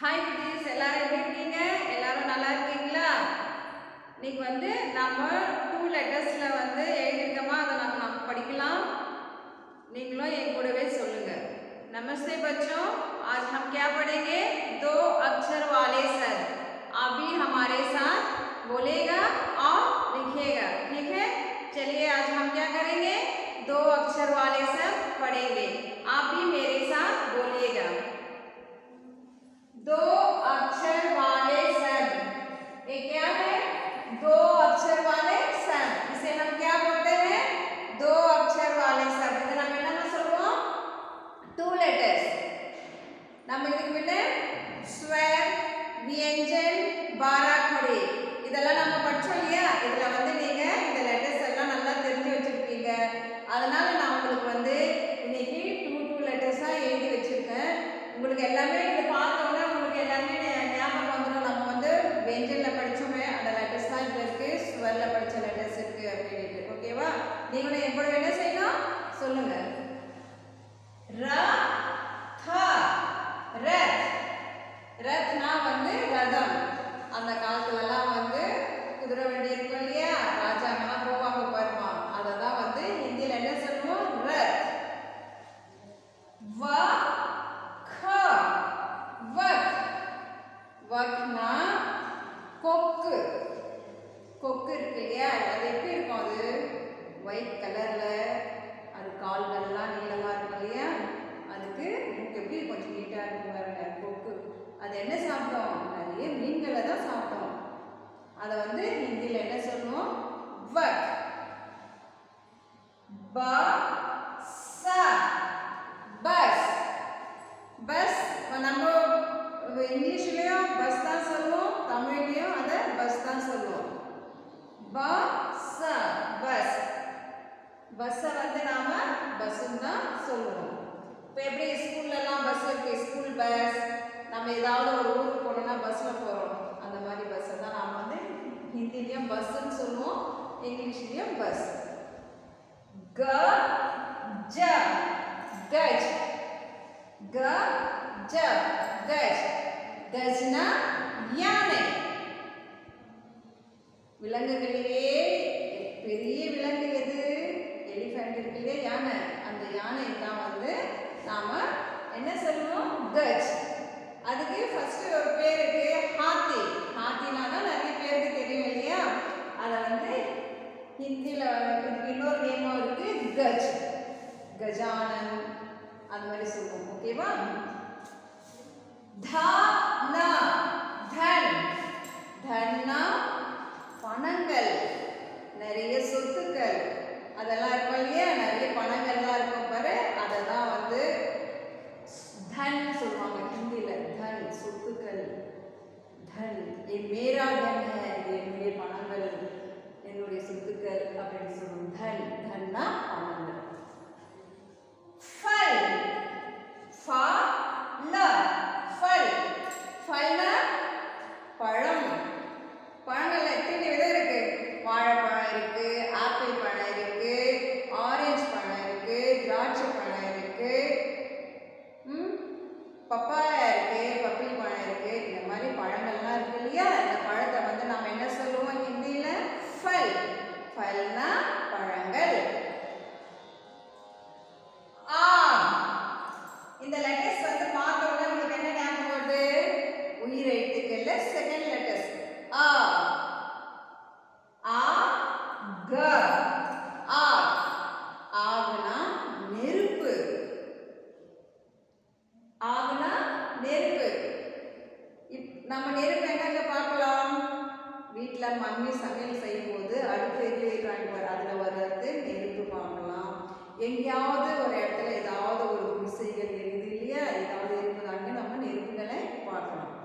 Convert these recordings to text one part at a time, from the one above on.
Hi குட்டீஸ் எல்லாரும் எப்படி இருக்கீங்க? எல்லாரும் நல்லா இருக்கீங்களா? இன்னைக்கு வந்து நம்ம டூ லெட்டர்ஸில் வந்து எழுதியிருக்கோமா? அதை நம்ம நம்ம படிக்கலாம். நீங்களும் என் கூடவே சொல்லுங்க. நமஸ்தே बच्चों आज हम क्या पढ़ेंगे दो अक्षर वाले सर அப்படின்ட்டு ஓகேவா நீங்களும் என் கூட என்ன செய்யணும்? சொல்லுங்க. ர ஹிந்திலையும் பஸ்ன்னு சொல்லுவோம். இங்கிலீஷ்லையும் பஸ். க ஜ கஜ். க ஜ கஜ். கஜ்னா யானை. விலங்குகளிலே பெரிய விலங்கு எது? எலிஃபண்ட் இருக்குல்லையே யானை. அந்த யானை தான் வந்து நாம என்ன சொல்லுவோம்? கஜ். நம்ம நேரில் என்னங்க பார்க்கலாம். வீட்டில் மம்மி சமையல் செய்யும்போது அடுப்பு எங்கே வைக்கிறாங்க அதில் வர்றது நெருப்பு பார்க்கலாம் எங்கேயாவது ஒரு இடத்துல ஏதாவது ஒரு குடிசைகள் இருக்குது இல்லையா? ஏதாவது இருக்குதாங்க நம்ம நெருப்புகளை பார்க்கலாம்.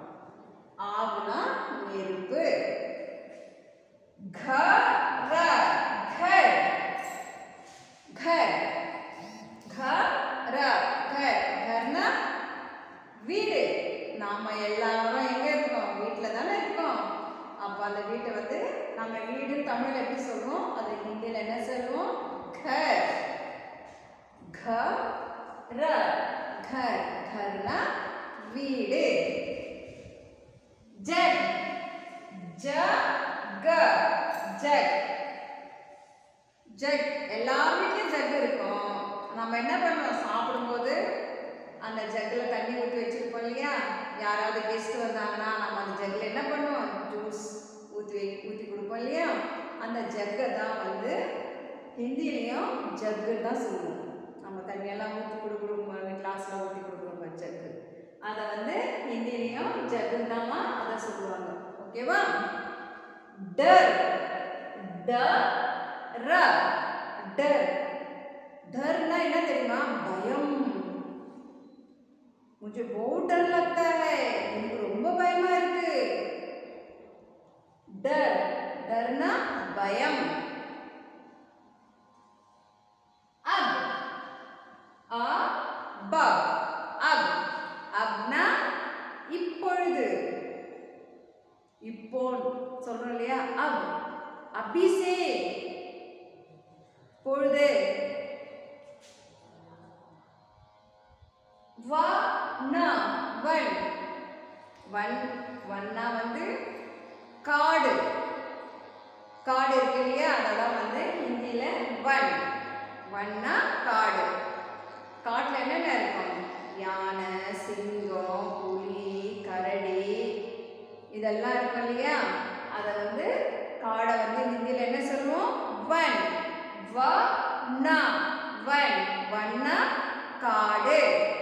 ஜக்கில் தண்ணி ஊற்றி வச்சுருப்போம் இல்லையா? யாராவது கெஸ்ட் வந்தாங்கன்னா நம்ம அந்த ஜக்கில் என்ன பண்ணுவோம்? ஜூஸ் ஊற்றி ஊற்றி கொடுப்போம் இல்லையா? அந்த ஜக்கை தான் வந்து ஹிந்திலையும் ஜக்குன்னு தான் சொல்லுவோம். நம்ம தண்ணியெல்லாம் ஊற்றி கொடுக்குறோம் கிளாஸ்லாம் ஊற்றி கொடுக்குறோம் ஜக்கு அதை வந்து ஹிந்திலையும் ஜக்குன்னு தான் அதை சொல்லுவாங்க. ஓகேவா டர் ட ர. டர் டர்னா என்ன தெரியுமா? பயம். मुझे बहुत डर लगता है எனக்கு ரொம்ப பயமா இருக்கு डर डरना பயம் अब அ ப अब அப்னா இப்பொழுது இப்போ சொல்றோம் இல்லையா அப் அபி சே பொழுது ஒன்னா வந்து காடு. காடு இருக்கு இல்லையா? அதெல்லாம் வந்து ஹிந்தியில் வன். வன்னா காடு. காட்டில் என்னென்ன இருக்கும்? யானை சிங்கம் புலி கரடி இதெல்லாம் இருக்கும் இல்லையா? அதை வந்து காடை வந்து ஹிந்தியில் என்ன சொல்லுவோம்? வன். வ ந. வன். வன்னா காடு.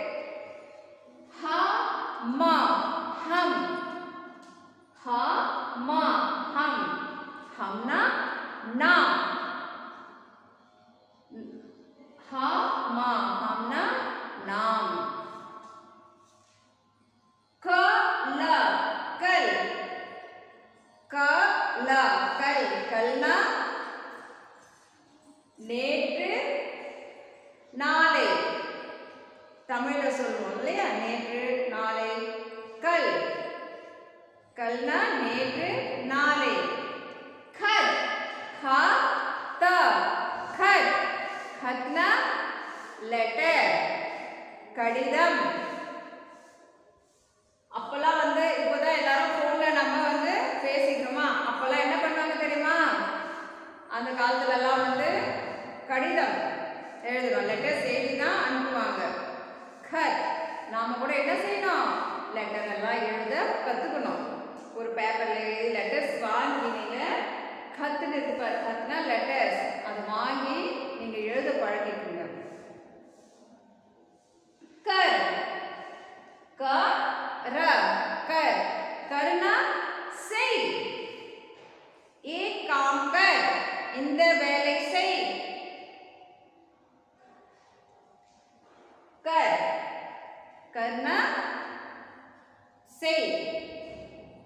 கடிதம் அப்பெல்லாம் வந்து இப்போதான் எல்லாரும் ஃபோன்ல நம்ம வந்து பேசிக்கிறோமா? அப்பெல்லாம் என்ன பண்ணுவாங்க தெரியுமா? அந்த காலத்துல எல்லாம் வந்து கடிதம் எழுதுறோம் லெட்டர்ஸ் செய்தி தான் அனுப்புவாங்க. கத் நாம கூட என்ன செய்யணும்? லெட்டர் எல்லாம் எழுத கத்துக்கணும். ஒரு பேப்பர்ல எழுதி லெட்டர்ஸ் வாங்கி நீங்க கத்துன்னு இருப்பார் கத்துனா லெட்டர்ஸ் அதை வாங்கி நீங்க எழுத பழகிக்கணும்.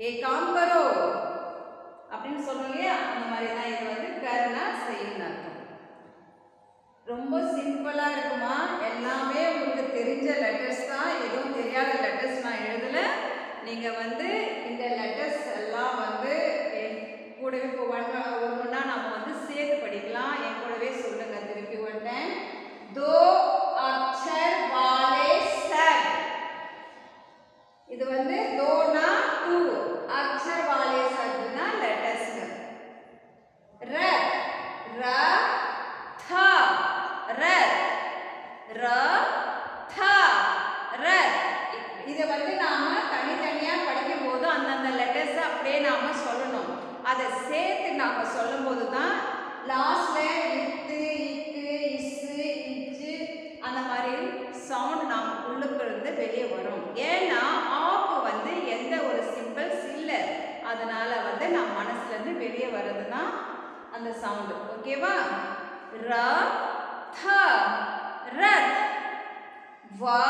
एक काम करो அப்படின்னு சொல்றோம் இல்லையா அந்த மாதிரி தான் இது வந்து கர்னா செய்யணும் அர்த்தம் ரொம்ப சிம்பிளா இருக்குமா எல்லாமே உங்களுக்கு தெரிஞ்ச லெட்டர்ஸ் தான் எதுவும் தெரியாத லெட்டர்ஸ் நான் எழுதல நீங்க வந்து இந்த லெட்டர்ஸ் எல்லாம் வந்து என் கூடவே இப்போ ஒன் ஒன்றுனா நம்ம வந்து சேர்த்து படிக்கலாம் என் கூடவே சொல்லுங்க திருப்பி ஒன் டைம் दो अक्षर वाले शब्द இது வந்து சொல்லும்போது தான் லாஸ்ட்ல இத்து இக்கு இஸ்ஸு இச்சு அந்த மாதிரி சவுண்ட் நாம் உள்ளுக்கு வெளியே வரும். ஏன்னா ஆப்பு வந்து எந்த ஒரு சிம்பிள்ஸ் இல்லை. அதனால வந்து நம் மனசுல இருந்து வெளியே வர்றது தான் அந்த சவுண்டு ஓகேவா ர த ரத் வா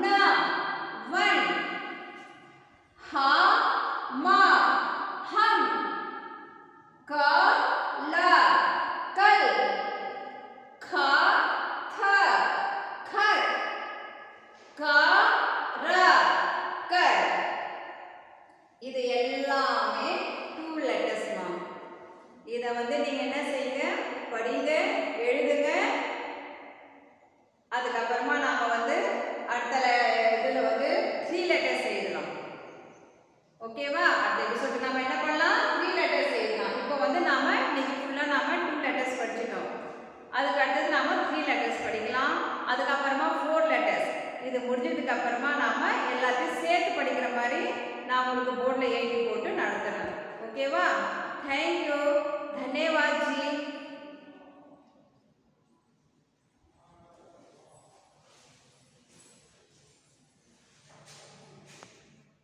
ન વન. அவங்களுக்கு போர்டில் எழுதி போட்டு நடத்துறாங்க ஓகேவா தேங்க்யூ தன்யவாத் ஜி